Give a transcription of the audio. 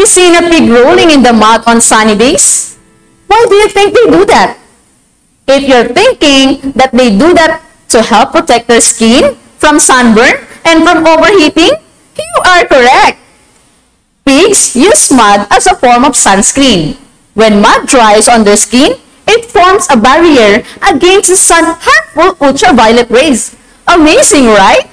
you seen a pig rolling in the mud on sunny days? Why do you think they do that? If you're thinking that they do that to help protect their skin from sunburn and from overheating, you are correct. Pigs use mud as a form of sunscreen. When mud dries on their skin, it forms a barrier against the sun's harmful ultraviolet rays. Amazing, right?